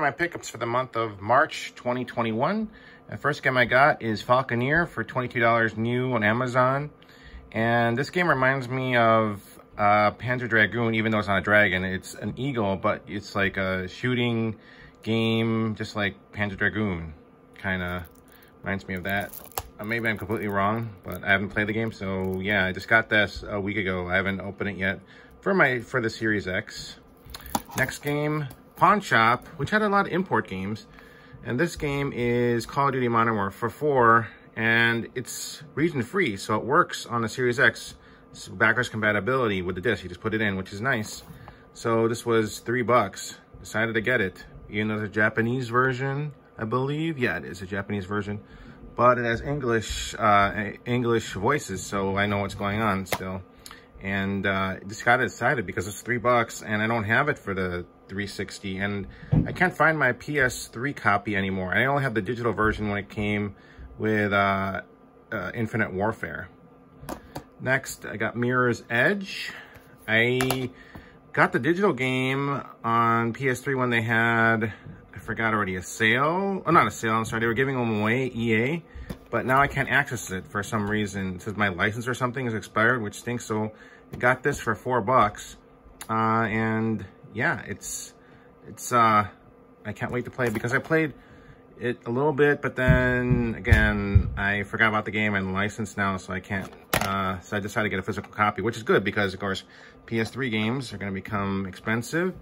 my pickups for the month of March 2021. The first game I got is Falconeer for $22 new on Amazon. And this game reminds me of uh, Panzer Dragoon, even though it's not a dragon. It's an eagle, but it's like a shooting game, just like Panzer Dragoon. Kind of reminds me of that. Uh, maybe I'm completely wrong, but I haven't played the game. So yeah, I just got this a week ago. I haven't opened it yet for my for the Series X. Next game, Pawn Shop, which had a lot of import games. And this game is Call of Duty Modern Warfare 4, and it's region free, so it works on the Series X. It's backwards compatibility with the disc. You just put it in, which is nice. So this was three bucks. Decided to get it. Even though the Japanese version, I believe. Yeah, it is a Japanese version. But it has English uh, English voices, so I know what's going on still and uh, just got excited because it's three bucks and I don't have it for the 360 and I can't find my PS3 copy anymore. I only have the digital version when it came with uh, uh, Infinite Warfare. Next, I got Mirror's Edge. I got the digital game on PS3 when they had, I forgot already, a sale. Oh, not a sale, I'm sorry. They were giving them away, EA. But now I can't access it for some reason. It says my license or something is expired, which stinks. So I got this for four bucks. Uh, and yeah, it's, it's, uh, I can't wait to play because I played it a little bit, but then again, I forgot about the game and license now, so I can't, uh, so I decided to get a physical copy, which is good because of course, PS3 games are going to become expensive.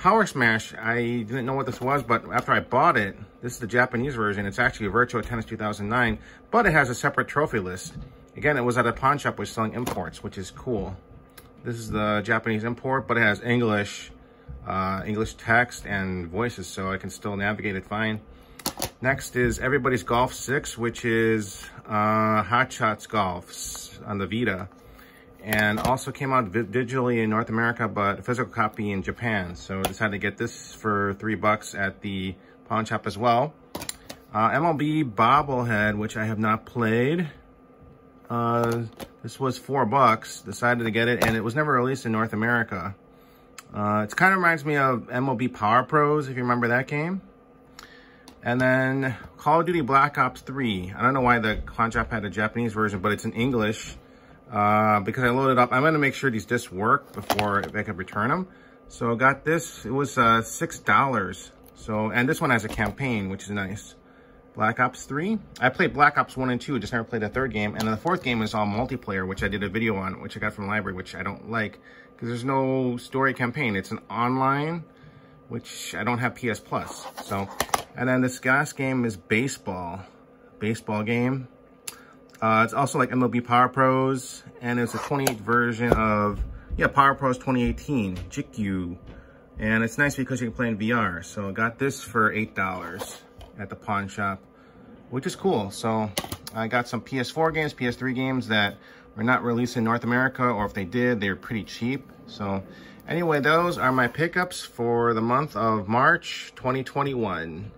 Power Smash, I didn't know what this was, but after I bought it, this is the Japanese version. It's actually a Virtua Tennis 2009, but it has a separate trophy list. Again, it was at a pawn shop which selling imports, which is cool. This is the Japanese import, but it has English, uh, English text and voices, so I can still navigate it fine. Next is Everybody's Golf 6, which is uh, Hot Shots Golf on the Vita. And also came out digitally in North America, but physical copy in Japan. So I decided to get this for three bucks at the pawn shop as well. Uh, MLB Bobblehead, which I have not played. Uh, this was four bucks. Decided to get it, and it was never released in North America. Uh, it kind of reminds me of MLB Power Pros, if you remember that game. And then Call of Duty Black Ops 3. I don't know why the pawn shop had a Japanese version, but it's in English. Uh, because I loaded up, I'm going to make sure these discs work before I can return them. So I got this. It was uh, $6. So, and this one has a campaign, which is nice. Black Ops 3. I played Black Ops 1 and 2, just never played the third game. And then the fourth game is all multiplayer, which I did a video on, which I got from the library, which I don't like. Because there's no story campaign. It's an online, which I don't have PS Plus. So, and then this last game is baseball. Baseball game. Uh, it's also like MLB Power Pros. And it's a 28 version of, yeah, Power Pros 2018. JIKYU. And it's nice because you can play in VR. So I got this for $8 at the pawn shop, which is cool. So I got some PS4 games, PS3 games that were not released in North America, or if they did, they were pretty cheap. So anyway, those are my pickups for the month of March 2021.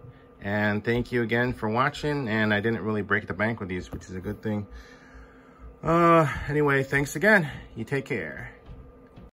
And thank you again for watching. And I didn't really break the bank with these, which is a good thing. Uh, anyway, thanks again. You take care.